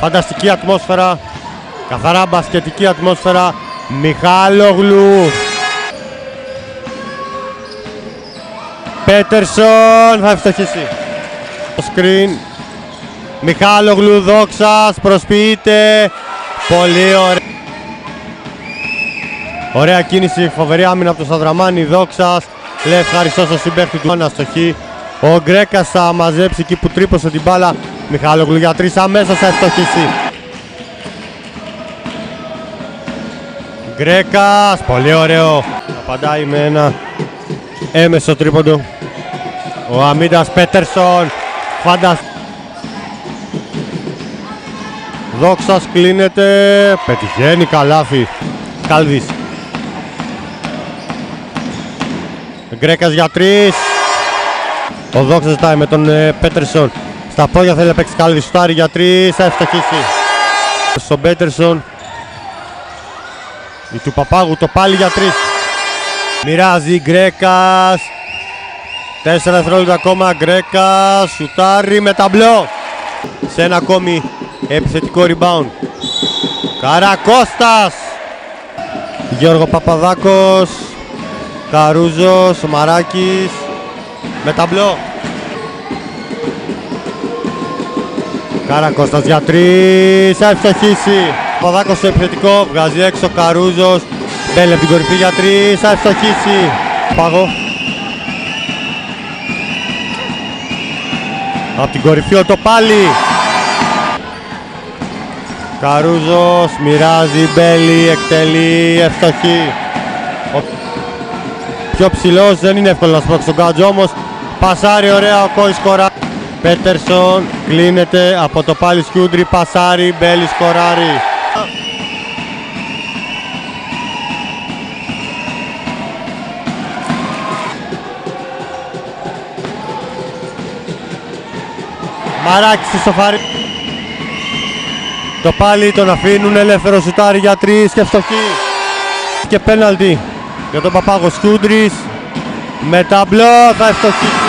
Φανταστική ατμόσφαιρα. Καθαρά μπασκετική ατμόσφαιρα. Μιχάλογλου. Πέτερσον θα ευστοχίσει. Το screen. Μιχάλογλου δόξας προσποιείται. Πολύ ωραία. Ωραία κίνηση, φοβερή άμυνα από τον Σαδραμάνη, δόξας. Λέει ευχαριστώ στο συμπέχτη του αναστοχή. Ο Γκρέκας θα μαζέψει εκεί που τρύπωσε την μπάλα. Μιχάλογλου για τρεις αμέσως θα ευστοχίσει. Γκρέκας, πολύ ωραίο. Απαντάει με ένα έμεσο τρίποντο. Ο Αμίντας Πέτερσον, φανταστικό. Δόξας κλείνεται, πετυχαίνει καλάφι. Κάλβης. Γκρέκας για τρεις. Ο Δόξας ζητάει με τον ε, Πέτερσον. Στα πόδια θέλει να παίξει Κάλβης. Στάρι για τρεις, θα ευστοχίσει. Στον Πέτερσον. Η του Παπάγου το πάλι για τρεις. Μοιράζει Γκρέκας. Τέσσερα δευτερόλεπτα ακόμα. Γκρέκας. Σουτάρει με ταμπλό. Σε ένα ακόμη επιθετικό rebound. Καρακώστας. Γιώργο Παπαδάκος. Καρούζος, Μαράκης. Με ταμπλό. Καρακώστας για τρεις. Θα ευστοχίσει. Παπαδάκος στο επιθετικό. Βγάζει έξω Καρούζος. Μπέλε από την κορυφή για τρεις. Θα ευστοχίσει. Πάγο. Από την κορυφή ο Τοπάλι. Καρούζος μοιράζει, Μπέλη, εκτελεί, ευστοχή. Ο πιο ψηλός δεν είναι εύκολο να σπρώξει τον Κάτζο όμως. Πασάρει ωραία ο Κόης σκορά. Πέτερσον κλείνεται από το πάλι Σκιούντρι, πασάρει, Μπέλη σκοράρει. Μαράκης στη σοφάρι. Το πάλι τον αφήνουν ελεύθερο σουτάρι για τρεις και φτωχή. Και πέναλτι για τον Παπάγος Σκούντρης. Με ταμπλό θα ευστοχίσει.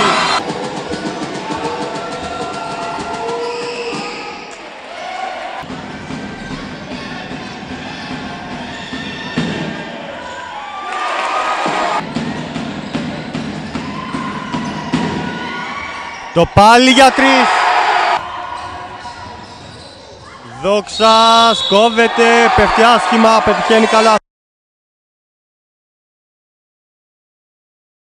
Το πάλι για τρεις. Δόξα, κόβεται, πέφτει άσχημα, πετυχαίνει καλά.